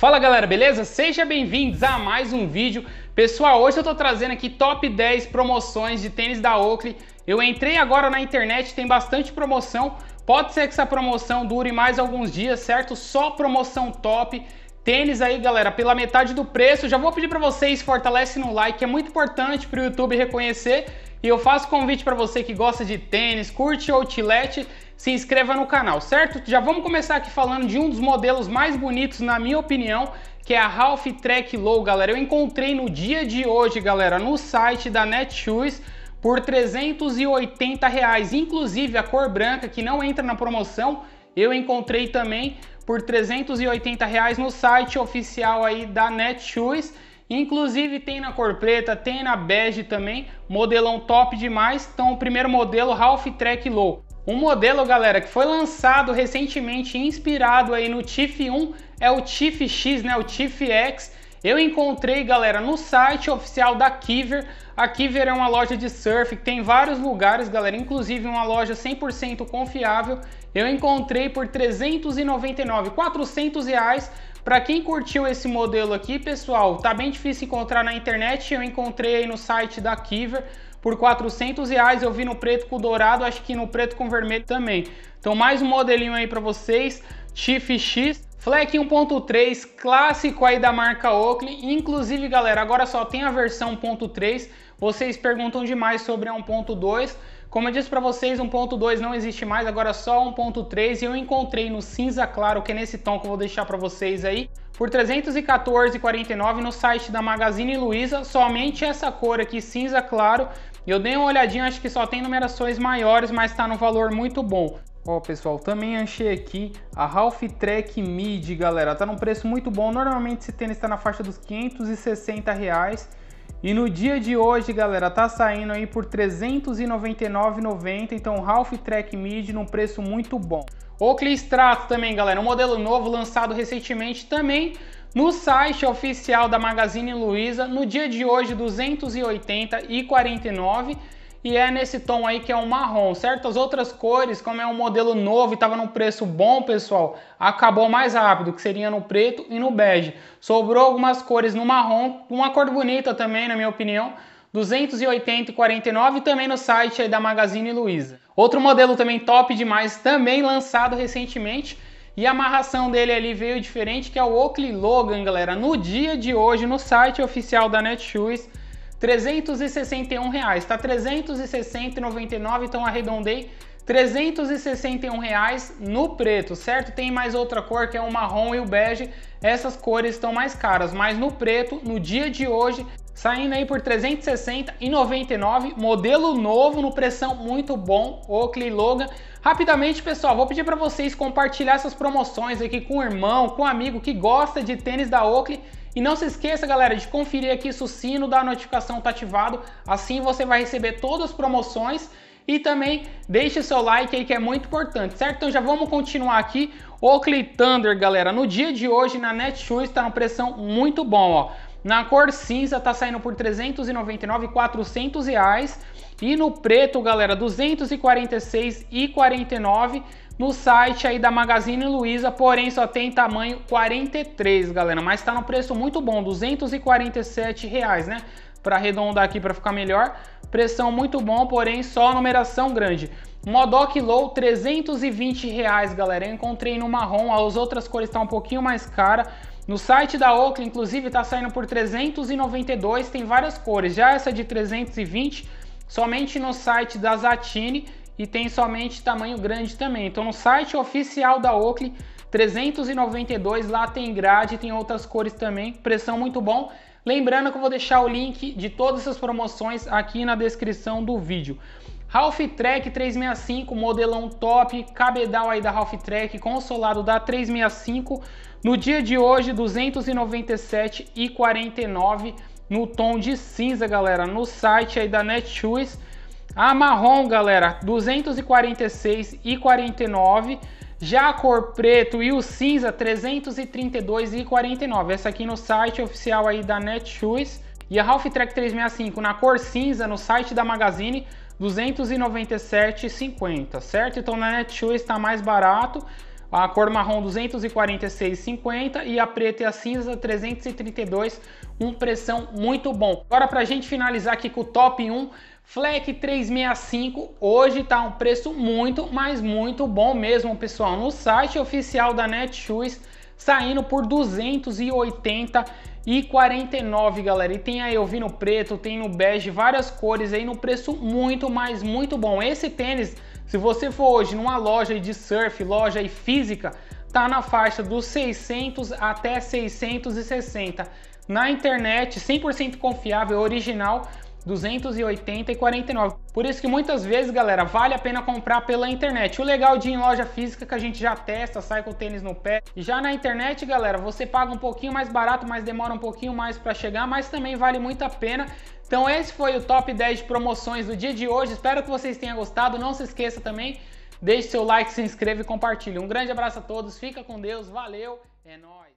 Fala galera, beleza? Sejam bem-vindos a mais um vídeo. Pessoal, hoje eu tô trazendo aqui top 10 promoções de tênis da Oakley. Eu entrei agora na internet, tem bastante promoção. Pode ser que essa promoção dure mais alguns dias, certo? Só promoção top. Tênis aí, galera, pela metade do preço. Já vou pedir para vocês, fortalece no like, é muito importante para o YouTube reconhecer. E eu faço convite para você que gosta de tênis, curte outlet, se inscreva no canal, certo? Já vamos começar aqui falando de um dos modelos mais bonitos, na minha opinião, que é a Ralph Trek Low, galera. Eu encontrei no dia de hoje, galera, no site da Netshoes por 380 reais. Inclusive a cor branca, que não entra na promoção, eu encontrei também por 380 reais no site oficial aí da Netshoes. Inclusive tem na cor preta, tem na bege também, modelão top demais. Então o primeiro modelo Ralph Trek Low. Um modelo, galera, que foi lançado recentemente, inspirado aí no TIFF 1, é o TIFF X, né, o TIFF X. Eu encontrei, galera, no site oficial da Kiver. A Kiver é uma loja de surf que tem vários lugares, galera, inclusive uma loja 100% confiável. Eu encontrei por 399, 400 reais para quem curtiu esse modelo aqui, pessoal, tá bem difícil encontrar na internet, eu encontrei aí no site da Kiver por 400 reais, eu vi no preto com dourado, acho que no preto com vermelho também. Então mais um modelinho aí para vocês, Chief X, Fleck 1.3, clássico aí da marca Oakley, inclusive galera, agora só tem a versão 1.3, vocês perguntam demais sobre a 1.2, como eu disse para vocês, 1.2 não existe mais, agora só 1.3 e eu encontrei no cinza claro, que é nesse tom que eu vou deixar para vocês aí, por R$ 314,49 no site da Magazine Luiza, somente essa cor aqui, cinza claro. Eu dei uma olhadinha, acho que só tem numerações maiores, mas está no valor muito bom. Ó, pessoal, também achei aqui a Ralph Trek Mid, galera. Tá num preço muito bom. Normalmente esse tênis está na faixa dos 560 reais. E no dia de hoje, galera, tá saindo aí por R$ 399,90, então Ralph Track Mid num preço muito bom. Oakley Strato também, galera, um modelo novo lançado recentemente também no site oficial da Magazine Luiza, no dia de hoje R$ 280,49 e é nesse tom aí que é o marrom, certo? As outras cores, como é um modelo novo e estava num preço bom, pessoal, acabou mais rápido, que seria no preto e no bege. Sobrou algumas cores no marrom, uma cor bonita também, na minha opinião, 280,49 e também no site aí da Magazine Luiza. Outro modelo também top demais, também lançado recentemente, e a amarração dele ali veio diferente, que é o Oakley Logan, galera. No dia de hoje, no site oficial da Netshoes, 361 reais, tá 360,99, então arredondei 361 reais no preto, certo? Tem mais outra cor que é o marrom e o bege, essas cores estão mais caras, mas no preto, no dia de hoje, saindo aí por 360,99, modelo novo no pressão muito bom, Oakley Logan. Rapidamente, pessoal, vou pedir para vocês compartilhar essas promoções aqui com o irmão, com o amigo que gosta de tênis da Oakley e não se esqueça, galera, de conferir aqui se o sino da notificação está ativado. Assim você vai receber todas as promoções e também deixe seu like aí que é muito importante, certo? Então já vamos continuar aqui. Oakley Thunder, galera, no dia de hoje na Netshoes está na pressão muito bom, ó. Na cor cinza tá saindo por 399 400 reais e no preto, galera, 246,49 no site aí da Magazine Luiza, porém só tem tamanho 43, galera, mas tá no preço muito bom, 247 reais, né? Para arredondar aqui para ficar melhor, pressão muito bom, porém só numeração grande. Modoc Low 320 reais, galera. Eu encontrei no marrom, as outras cores estão tá um pouquinho mais cara. No site da Oakley, inclusive, está saindo por 392, tem várias cores. Já essa de 320, somente no site da Zatini e tem somente tamanho grande também. Então no site oficial da Oakley, 392, lá tem grade, tem outras cores também, pressão muito bom. Lembrando que eu vou deixar o link de todas essas promoções aqui na descrição do vídeo. Ralph Trek 365, modelão top, cabedal aí da Ralph Trek, consolado da 365, no dia de hoje 297,49 no tom de cinza, galera, no site aí da Netshoes. A marrom, galera, 246,49. Já a cor preto e o cinza, 332,49. Essa aqui no site oficial aí da Netshoes. E a Half Track 365 na cor cinza no site da Magazine, 297,50, certo? Então na Netshoes está mais barato. A cor marrom 246,50 e a preta e a cinza 332, um pressão muito bom. Agora pra gente finalizar aqui com o top 1, Fleck 365, hoje tá um preço muito, mas muito bom mesmo, pessoal. No site oficial da Netshoes, saindo por 280 e 49, galera. E tem aí, eu vi no preto, tem no bege, várias cores aí no preço muito, mas muito bom. Esse tênis, se você for hoje numa loja de surf, loja física, tá na faixa dos 600 até 660. Na internet, 100% confiável, original, 280 e 49. Por isso que muitas vezes, galera, vale a pena comprar pela internet. O legal de ir em loja física é que a gente já testa, sai com o tênis no pé. Já na internet, galera, você paga um pouquinho mais barato, mas demora um pouquinho mais para chegar, mas também vale muito a pena. Então esse foi o top 10 de promoções do dia de hoje. Espero que vocês tenham gostado. Não se esqueça também, deixe seu like, se inscreva e compartilhe. Um grande abraço a todos, fica com Deus, valeu, é nóis.